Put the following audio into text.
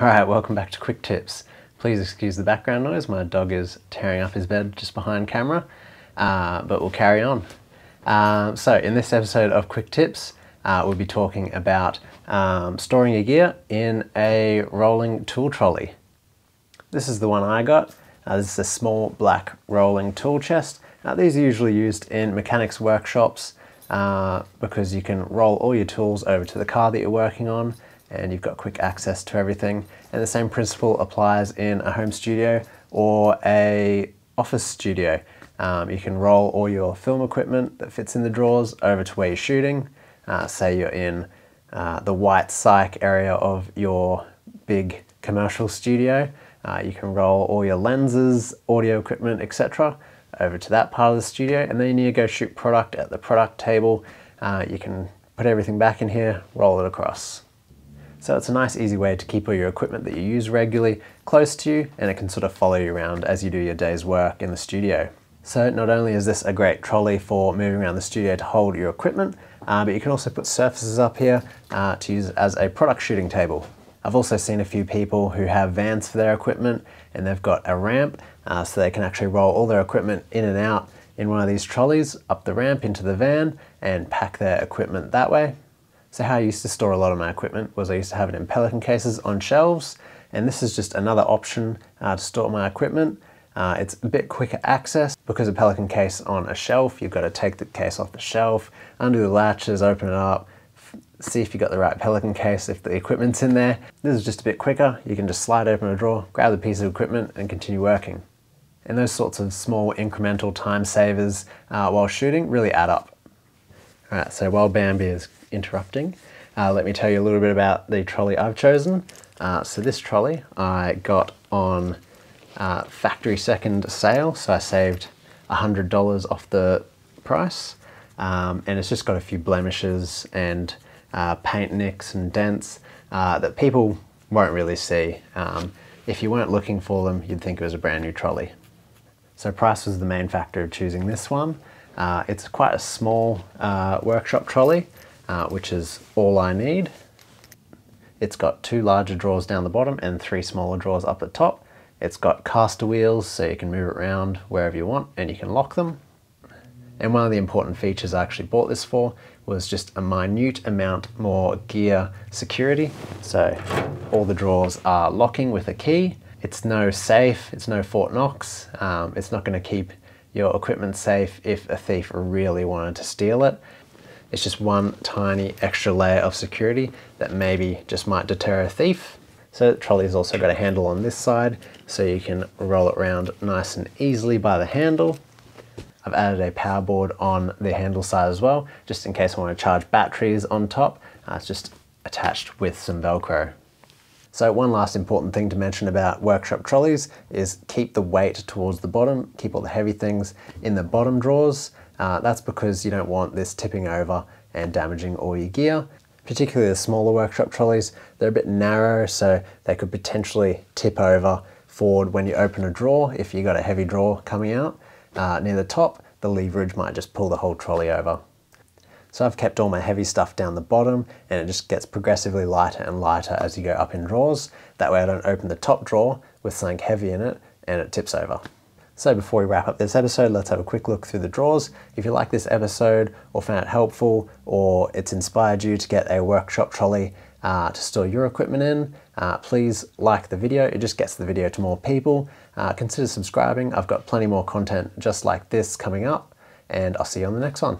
Alright, welcome back to Quick Tips. Please excuse the background noise, my dog is tearing up his bed just behind camera, uh, but we'll carry on. Um, so in this episode of Quick Tips, uh, we'll be talking about um, storing your gear in a rolling tool trolley. This is the one I got. Uh, this is a small black rolling tool chest. Now these are usually used in mechanics workshops uh, because you can roll all your tools over to the car that you're working on and you've got quick access to everything. And the same principle applies in a home studio or a office studio. Um, you can roll all your film equipment that fits in the drawers over to where you're shooting. Uh, say you're in uh, the white cyc area of your big commercial studio. Uh, you can roll all your lenses, audio equipment, etc. over to that part of the studio. And then you need to go shoot product at the product table. Uh, you can put everything back in here, roll it across. So it's a nice easy way to keep all your equipment that you use regularly close to you and it can sort of follow you around as you do your day's work in the studio. So not only is this a great trolley for moving around the studio to hold your equipment, uh, but you can also put surfaces up here uh, to use as a product shooting table. I've also seen a few people who have vans for their equipment and they've got a ramp uh, so they can actually roll all their equipment in and out in one of these trolleys up the ramp into the van and pack their equipment that way. So how I used to store a lot of my equipment was I used to have it in Pelican cases on shelves, and this is just another option uh, to store my equipment. Uh, it's a bit quicker access because a Pelican case on a shelf, you've got to take the case off the shelf, undo the latches, open it up, see if you got the right Pelican case, if the equipment's in there. This is just a bit quicker. You can just slide open a drawer, grab the piece of equipment and continue working. And those sorts of small incremental time savers uh, while shooting really add up. All right, so while Bambi is interrupting, uh, let me tell you a little bit about the trolley I've chosen. Uh, so this trolley I got on uh, factory second sale, so I saved $100 off the price. Um, and it's just got a few blemishes and uh, paint nicks and dents uh, that people won't really see. Um, if you weren't looking for them, you'd think it was a brand new trolley. So price was the main factor of choosing this one. Uh, it's quite a small uh, workshop trolley, uh, which is all I need. It's got two larger drawers down the bottom and three smaller drawers up the top. It's got caster wheels so you can move it around wherever you want and you can lock them. And one of the important features I actually bought this for was just a minute amount more gear security. So all the drawers are locking with a key. It's no safe, it's no Fort Knox. Um, it's not going to keep your equipment safe if a thief really wanted to steal it. It's just one tiny extra layer of security that maybe just might deter a thief. So the trolley's also got a handle on this side so you can roll it around nice and easily by the handle. I've added a power board on the handle side as well, just in case I want to charge batteries on top. Uh, it's just attached with some Velcro. So one last important thing to mention about workshop trolleys is keep the weight towards the bottom, keep all the heavy things in the bottom drawers. Uh, that's because you don't want this tipping over and damaging all your gear. Particularly the smaller workshop trolleys, they're a bit narrow so they could potentially tip over forward when you open a drawer if you got a heavy drawer coming out. Uh, near the top, the leverage might just pull the whole trolley over. So I've kept all my heavy stuff down the bottom and it just gets progressively lighter and lighter as you go up in drawers. That way I don't open the top drawer with something heavy in it and it tips over. So before we wrap up this episode, let's have a quick look through the drawers. If you like this episode or found it helpful or it's inspired you to get a workshop trolley uh, to store your equipment in, uh, please like the video. It just gets the video to more people. Uh, consider subscribing. I've got plenty more content just like this coming up and I'll see you on the next one.